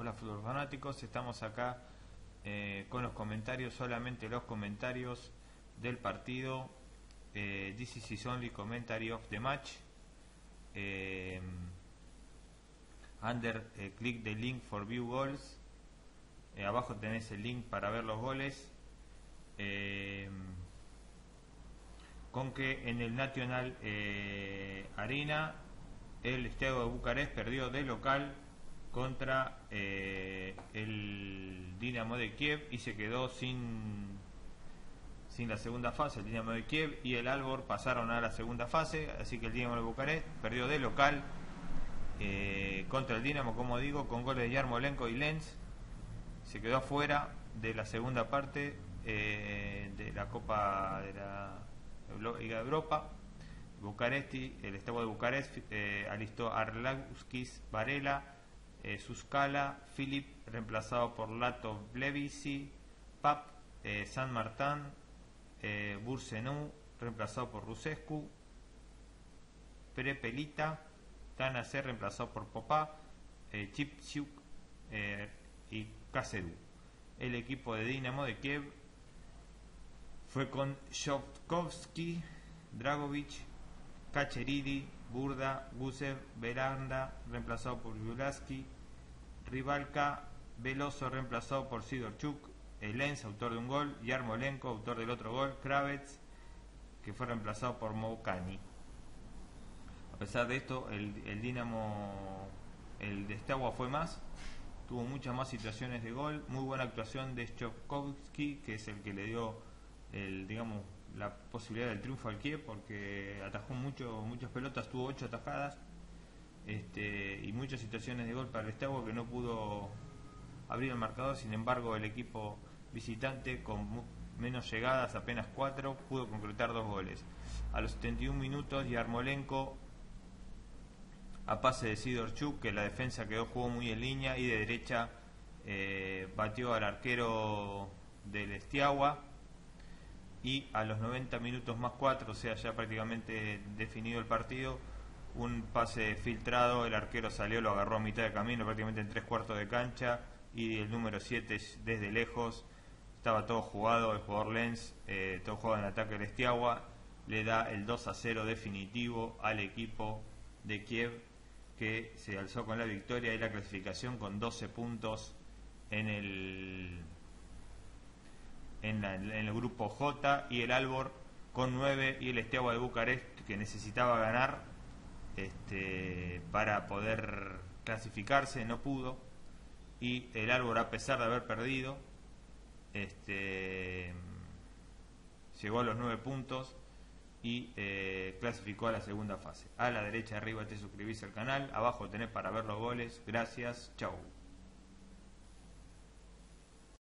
Hola fútbol fanáticos, estamos acá eh, con los comentarios, solamente los comentarios del partido. Eh, this is only commentary of the match. Eh, under eh, click the link for view goals. Abajo tenés el link para ver los goles. Con que en el National eh, Arena el Estadio de Bucarest perdió de local contra eh, el Dinamo de Kiev y se quedó sin sin la segunda fase. El Dinamo de Kiev y el Albor pasaron a la segunda fase así que el Dinamo de Bucarest perdió de local eh, contra el Dinamo como digo con goles de Yarmolenko y Lenz. Se quedó afuera de la segunda parte eh, de la Copa de la Liga de Europa. Bucaresti, el Estado de Bucarest eh, alistó a Arlauskis Varela, eh, Suscala, Philip, reemplazado por Lato Blevisi, Pap, eh, San Martín, eh, Bursenú, reemplazado por Rusescu, Prepelita, Tanase, reemplazado por Popá, eh, Chipchuk eh, y Caserú. El equipo de Dinamo de Kiev fue con Shotkovsky, Dragovic, Kacheridi, Burda, Gusev, Veranda, reemplazado por Yulaski, Rivalka, Veloso, reemplazado por Sidorchuk, Lenz, autor de un gol, Yarmolenko, autor del otro gol, Kravets, que fue reemplazado por Moukani. A pesar de esto, el, el Dinamo, el de fue más, tuvo muchas más situaciones de gol, muy buena actuación de Shkovsky, que es el que le dio digamos, la posibilidad del triunfo al Kiev porque atajó mucho, muchas pelotas, tuvo ocho atajadas este, y muchas situaciones de gol para el que no pudo abrir el marcador, sin embargo el equipo visitante con menos llegadas, apenas cuatro, pudo concretar dos goles. A los 71 minutos Yarmolenko a pase de Sidorchuk, que la defensa quedó jugó muy en línea y de derecha eh, batió al arquero del Estiagua y a los 90 minutos más 4, o sea, ya prácticamente definido el partido, un pase filtrado, el arquero salió, lo agarró a mitad de camino, prácticamente en tres cuartos de cancha, y el número 7 desde lejos, estaba todo jugado, el jugador Lenz, eh, todo jugado en ataque del Estiagua, le da el 2 a 0 definitivo al equipo de Kiev, que se alzó con la victoria y la clasificación con 12 puntos en el en, el grupo J y el Albor con 9 y el Esteagua de Bucarest que necesitaba ganar este, para poder clasificarse, no pudo y el Albor a pesar de haber perdido este, llegó a los 9 puntos y eh, clasificó a la segunda fase. A la derecha arriba te suscribís al canal, abajo tenés para ver los goles. Gracias, chau.